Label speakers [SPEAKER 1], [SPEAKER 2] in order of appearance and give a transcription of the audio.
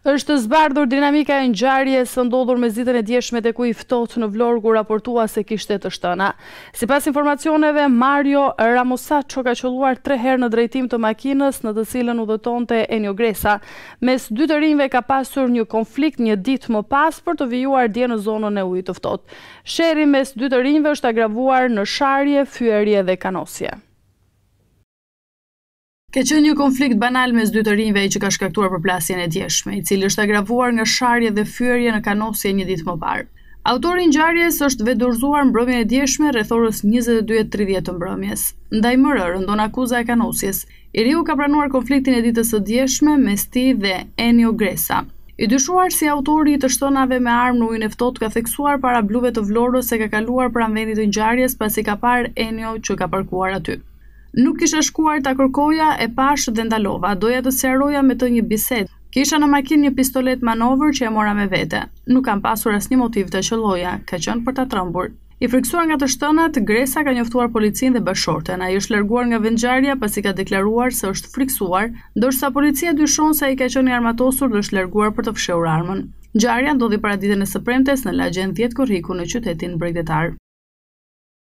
[SPEAKER 1] Është zbardhur dinamika e ngjarjes së ndodhur mesditën e djeshme tek Uji i Ftohtë në Vlorë ku raportua se kishte të shtëna. Sipas informacioneve, Mario Ramosaço ka qëlluar tre herë në drejtim të makinës në të cilën udhëtonte Enio Gresa. Mes dy të rinjve ka pasur një konflikt një ditë më pas për të vijuar dje në zonën e Ujit të Ftohtë. Sherri mes dy të rinjve është agravuar në sharje, fyerje dhe kanosje. Ka qenë një konflikt banal mes dy të rinjve ai që ka shkaktuar përplasjen e djeshme, i cili është agravuar nga sharje dhe fyerje në kanosje një ditë më parë. Autori i ngjarjes është vetëdorëzuar mbrëmjen e djeshme rreth orës njëzet e dy e tridhjetë të mbrëmjes. Ndaj MR rëndon akuza e kanosjes. I riu ka pranuar konfliktin e ditës së djeshme mes tij dhe Enio Gresa. I dyshuar si autori i të shtënave me armë në Ujin e Ftohtë ka theksuar para bluve të Vlorës se ka kaluar pranë vendit të ngjarjes pasi ka parë Enio që ka parkuar aty. Nuk kisha shkuar ta kërkoja, e pashë dhe ndalova. Doja të sqaroja me të një bisedë. Kisha në makinë një pistoletë manovër që e mora me vete. Nuk kam pasur asnjë motiv ta qëlloja, ka qenë për ta trembur. I frikësuar nga të shtënat, Gresa ka njoftuar policinë dhe bashkëshorten. Ai është larguar nga vendngjarja pasi ka deklaruar se është frikësuar, ndërsa policia dyshon se ai ka qenë i armatosur dhe është larguar për të fshehur armën. Ngjarja ndodhi paraditen e së premtes në lagjen Dhjetë Korriku në qytetin bregdetar.